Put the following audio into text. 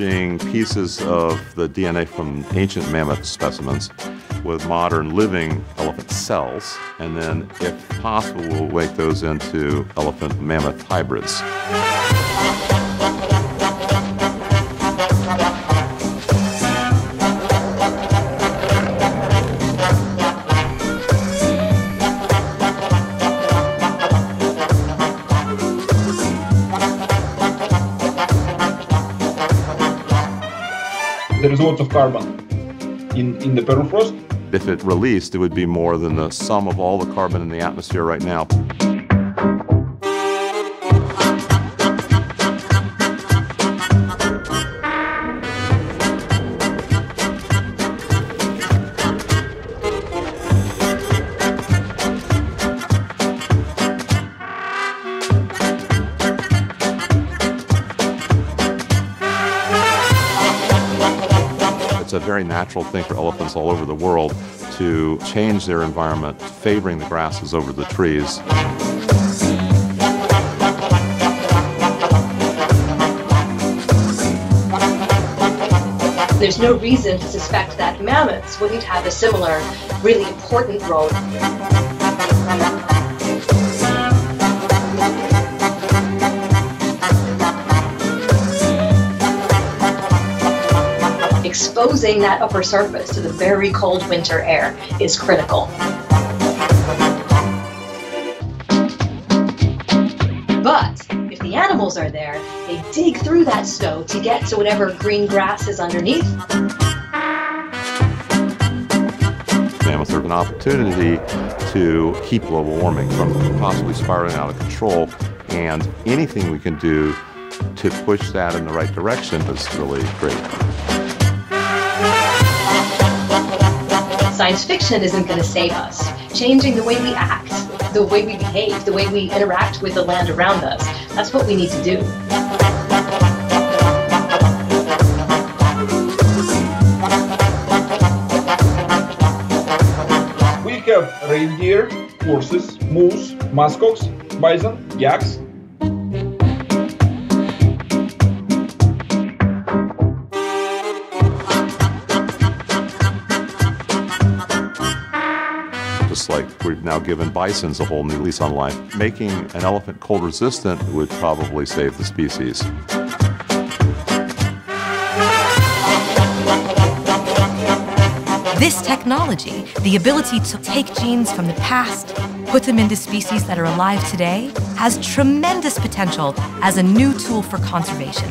merging pieces of the DNA from ancient mammoth specimens with modern living elephant cells, and then, if possible, we'll make those into elephant mammoth hybrids. There is lots of carbon in, in the permafrost. If it released, it would be more than the sum of all the carbon in the atmosphere right now. It's a very natural thing for elephants all over the world to change their environment, favoring the grasses over the trees. There's no reason to suspect that mammoths wouldn't have a similar, really important role. Exposing that upper surface to the very cold winter air is critical. But if the animals are there, they dig through that snow to get to whatever green grass is underneath. Mammoths have an opportunity to keep global warming from possibly spiraling out of control, and anything we can do to push that in the right direction is really great. Science fiction isn't going to save us. Changing the way we act, the way we behave, the way we interact with the land around us, that's what we need to do. We have reindeer, horses, moose, muskox, bison, yaks. Like we've now given bisons a whole new lease on life. Making an elephant cold resistant would probably save the species. This technology, the ability to take genes from the past, put them into species that are alive today, has tremendous potential as a new tool for conservation.